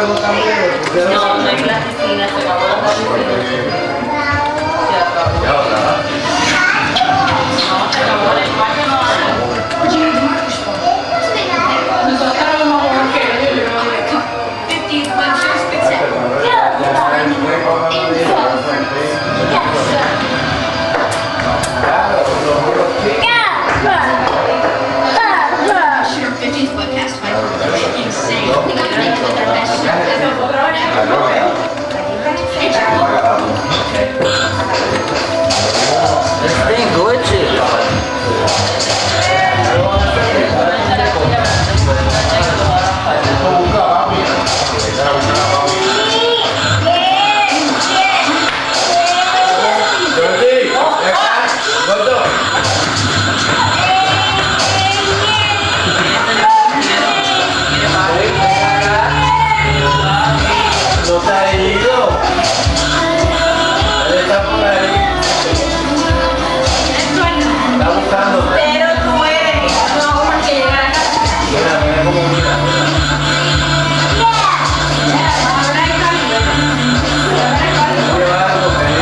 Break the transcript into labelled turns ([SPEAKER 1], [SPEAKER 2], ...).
[SPEAKER 1] No, no hay plasticina.
[SPEAKER 2] This thing glitches.